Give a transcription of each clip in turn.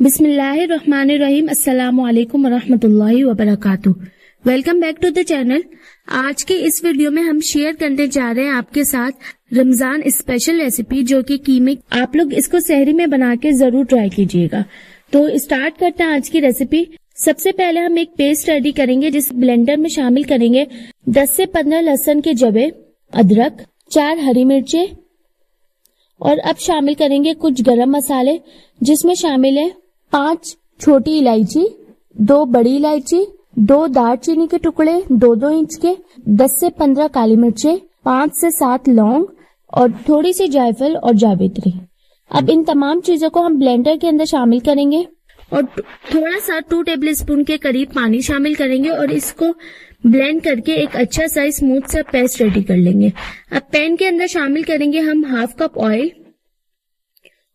अस्सलाम वालेकुम वरहमतुल्लाहि वबरकातुहू। Welcome back to the channel. आज के इस वीडियो में हम शेयर करने जा रहे हैं आपके साथ रमज़ान स्पेशल रेसिपी, जो कि कीमे आप लोग इसको शहरी में बना के ज़रूर ट्राई कीजिएगा। तो स्टार्ट करते हैं आज की रेसिपी। सबसे पहले हम एक पेस्ट रेडी करेंगे, जिस ब्लेंडर में शामिल करेंगे 10 से 15 लहसुन के जबे अदरक, चार हरी मिर्चे, और अब शामिल करेंगे कुछ गरम मसाले, जिसमें शामिल है पाँच छोटी इलायची, दो बड़ी इलायची, दो दालचीनी के टुकड़े, दो दो इंच के, दस से पंद्रह काली मिर्चे, पाँच से सात लौंग और थोड़ी सी जायफल और जावित्री। अब इन तमाम चीज़ों को हम ब्लेंडर के अंदर शामिल करेंगे और थोड़ा सा टू टेबल स्पून के करीब पानी शामिल करेंगे और इसको ब्लेंड करके एक अच्छा सा स्मूथ सा पेस्ट रेडी कर लेंगे। अब पैन के अंदर शामिल करेंगे हम हाफ़ कप ऑयल।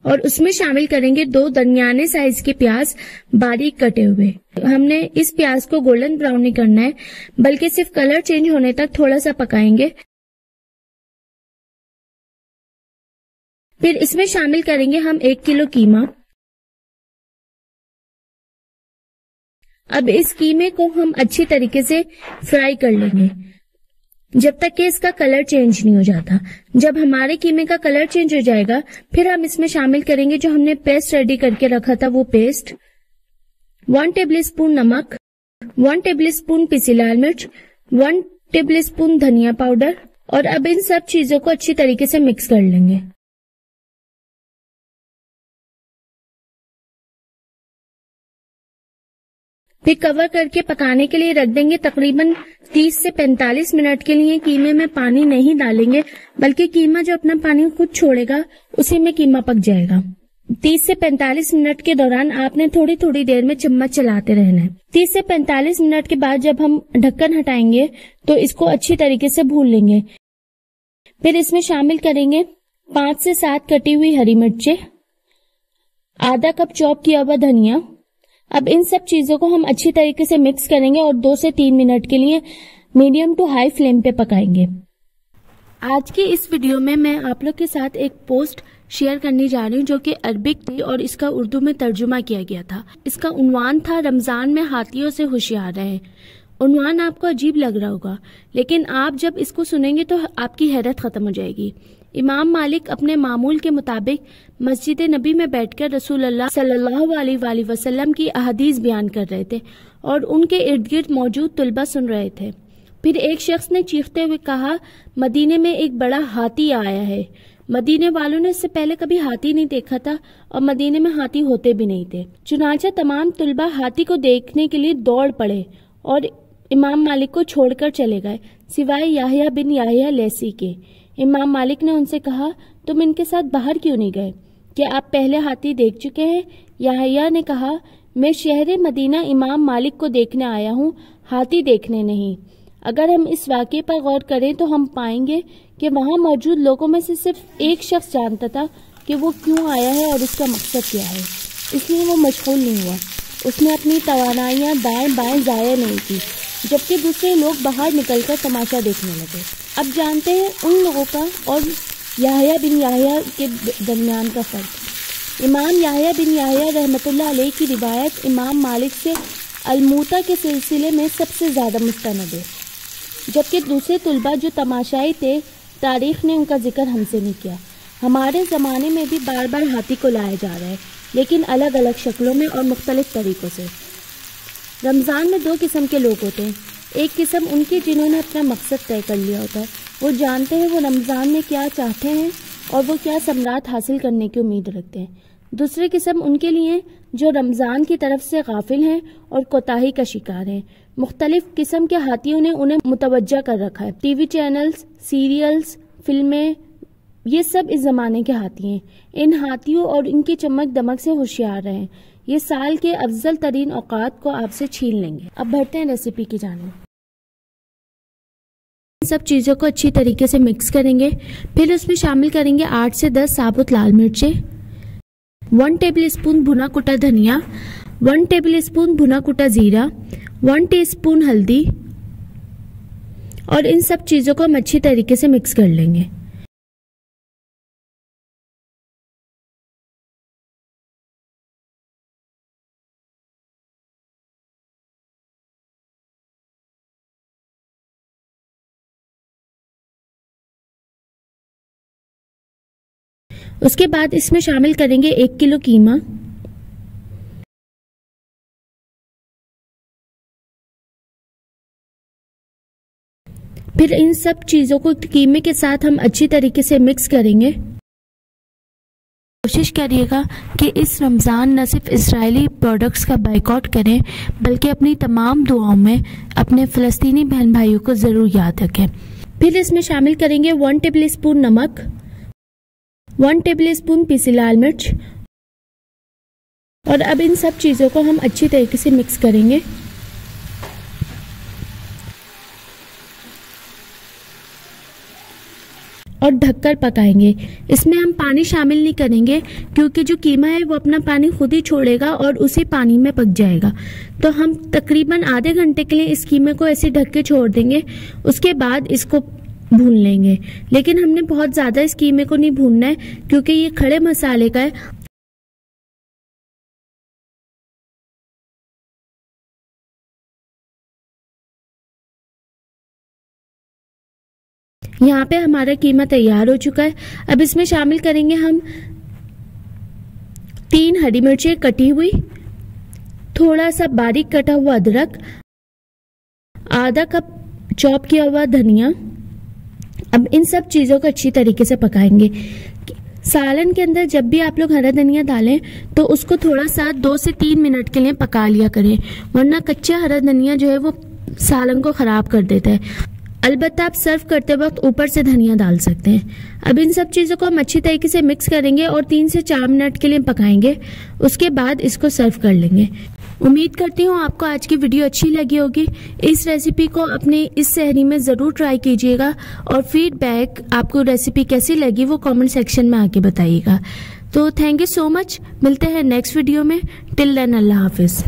और उसमें शामिल करेंगे दो दरमियाने साइज़ के प्याज बारीक कटे हुए। हमने इस प्याज को गोल्डन ब्राउन नहीं करना है, बल्कि सिर्फ़ कलर चेंज होने तक थोड़ा सा पकाएँगे। फिर इसमें शामिल करेंगे हम एक किलो कीमा। अब इस कीमे को हम अच्छी तरीके से फ्राई कर लेंगे। जब तक कि इसका कलर चेंज नहीं हो जाता। जब हमारे कीमे का कलर चेंज हो जाएगा, फिर हम इसमें शामिल करेंगे जो हमने पेस्ट रेडी करके रखा था, वो पेस्ट वन टेबल स्पून नमक वन टेबल स्पून पिसी लाल मिर्च वन टेबल स्पून धनिया पाउडर और अब इन सब चीज़ों को अच्छी तरीके से मिक्स कर लेंगे। फिर कवर करके पकाने के लिए रख देंगे तकरीबन 30 से 45 मिनट के लिए। कीमे में पानी नहीं डालेंगे, बल्कि कीमा जो अपना पानी खुद छोड़ेगा, उसी में कीमा पक जाएगा। 30 से 45 मिनट के दौरान आपने थोड़ी थोड़ी देर में चम्मच चलाते रहना है। 30 से 45 मिनट के बाद जब हम ढक्कन हटाएँगे तो इसको अच्छी तरीके से भून लेंगे। फिर इसमें शामिल करेंगे पाँच से सात कटी हुई हरी मिर्चे, आधा कप चॉप किया हुआ धनिया अब इन सब चीज़ों को हम अच्छी तरीके से मिक्स करेंगे और दो से तीन मिनट के लिए मीडियम टू हाई फ्लेम पे पकाएँगे। आज की इस वीडियो में मैं आप लोग के साथ एक पोस्ट शेयर करने जा रही हूँ जो कि अरबिक थी और इसका उर्दू में तर्जुमा किया गया था। इसका उनवान था, रमज़ान में हाथियों से होशियार रहे। उनवान आपको अजीब लग रहा होगा, लेकिन आप जब इसको सुनेंगे तो आपकी हैरत खत्म हो जाएगी। इमाम मालिक अपने मामूल के मुताबिक मस्जिद नबी में बैठकर रसूल सल्लल्लाहु वसल्लम की अहदीस बयान कर रहे थे और उनके इर्द गिर्द मौजूद तलबा सुन रहे थे। फिर एक शख्स ने चीखते हुए कहा, मदीने में एक बड़ा हाथी आया है। मदीने वालों ने इससे पहले कभी हाथी नहीं देखा था और मदीने में हाथी होते भी नहीं थे। चुनाचा तमाम तलबा हाथी को देखने के लिए दौड़ पड़े और इमाम मालिक को छोड़कर चले गए, सिवाय याहिया बिन याहिया लेसी के। इमाम मालिक ने उनसे कहा, तुम इनके साथ बाहर क्यों नहीं गए? क्या आप पहले हाथी देख चुके हैं? याहिया ने कहा, मैं शहर मदीना इमाम मालिक को देखने आया हूँ, हाथी देखने नहीं। अगर हम इस वाक्य पर गौर करें तो हम पाएँगे कि वहाँ मौजूद लोगों में से सिर्फ़ एक शख्स जानता था कि वो क्यों आया है और उसका मकसद क्या है। इसलिए वो मशगूल नहीं हुआ। उसने अपनी तोानाइयाँ दाएँ बाएँ ज़ाया नहीं की, जबकि दूसरे लोग बाहर निकलकर तमाशा देखने लगे। अब जानते हैं उन लोगों का और याहिया बिन याहिया के दरमियान का फ़र्क। इमाम याहिया बिन याहिया रहमतुल्लाह अलैह की रिवायत इमाम मालिक से अलमूता के सिलसिले में सबसे ज़्यादा मुस्तनद है, जबकि दूसरे तलबा जो तमाशाई थे, तारीख ने उनका ज़िक्र हमसे नहीं किया। हमारे ज़माने में भी बार बार हाथी को लाया जा रहा है, लेकिन अलग अलग शक्लों में और मुख्तलिफ़ तरीक़ों से। रमज़ान में दो किस्म के लोग होते हैं। एक किस्म उनकी जिन्होंने अपना मकसद तय कर लिया होता। है वो जानते हैं वो रमज़ान में क्या चाहते हैं और वो क्या सम्राट हासिल करने की उम्मीद रखते हैं। दूसरे किस्म उनके लिए जो रमज़ान की तरफ़ से गाफिल हैं और कोताही का शिकार हैं। मुख्तलिफ़ किस्म के हाथियों ने उन्हें मुतवजा कर रखा है। टीवी चैनल्स, सीरियल्स, फ़िल्में, ये सब इस ज़माने के हाथी हैं। इन हाथियों और इनकी चमक दमक से होशियार रहें ये साल के अफजल तरीन औकात को आपसे छीन लेंगे। अब बढ़ते हैं रेसिपी की जाने सब चीज़ों को अच्छी तरीके से मिक्स करेंगे। फिर उसमें शामिल करेंगे आठ से दस साबुत लाल मिर्चें, वन टेबल स्पून भुना कुटा धनिया, वन टेबल स्पून भुना कुटा ज़ीरा, वन टीस्पून हल्दी, और इन सब चीज़ों को हम अच्छी तरीके से मिक्स कर लेंगे। उसके बाद इसमें शामिल करेंगे एक किलो कीमा। फिर इन सब चीज़ों को कीमे के साथ हम अच्छी तरीके से मिक्स करेंगे। कोशिश करिएगा कि इस रमज़ान न सिर्फ़ इसराइली प्रोडक्ट्स का बाइकआउट करें, बल्कि अपनी तमाम दुआओं में अपने फ़लस्तीनी बहन भाइयों को ज़रूर याद रखें। फिर इसमें शामिल करेंगे वन टेबल स्पून नमक। वन टेबल स्पून पीसी लाल मिर्च। और अब इन सब चीज़ों को हम अच्छी तरीके से मिक्स करेंगे। और ढककर पकाएँगे। इसमें हम पानी शामिल नहीं करेंगे, क्योंकि जो कीमा है वो अपना पानी खुद ही छोड़ेगा और उसी पानी में पक जाएगा। तो हम तकरीबन आधे घंटे के लिए इस कीमे को ऐसे ढक के छोड़ देंगे। उसके बाद इसको भून लेंगे। लेकिन हमने बहुत ज़्यादा इस कीमे को नहीं भूनना है, क्योंकि ये खड़े मसाले का है। यहाँ पे हमारा कीमा तैयार हो चुका है। अब इसमें शामिल करेंगे हम तीन हरी मिर्चें कटी हुई, थोड़ा सा बारीक कटा हुआ अदरक, आधा कप चॉप किया हुआ धनिया अब इन सब चीज़ों को अच्छी तरीके से पकाएँगे। सालन के अंदर जब भी आप लोग हरा धनिया डालें तो उसको थोड़ा सा दो से तीन मिनट के लिए पका लिया करें, वरना कच्चा हरा धनिया जो है वो सालन को ख़राब कर देता है। अलबत्त आप सर्व करते वक्त ऊपर से धनिया डाल सकते हैं। अब इन सब चीज़ों को हम अच्छी तरीके से मिक्स करेंगे और तीन से चार मिनट के लिए पकाएँगे। उसके बाद इसको सर्व कर लेंगे। उम्मीद करती हूँ आपको आज की वीडियो अच्छी लगी होगी। इस रेसिपी को अपने इस शहरी में ज़रूर ट्राई कीजिएगा और फीडबैक आपको रेसिपी कैसी लगी वो कमेंट सेक्शन में आके बताइएगा। तो थैंक यू सो मच मिलते हैं नेक्स्ट वीडियो में। टिल देन अल्लाह हाफिज़।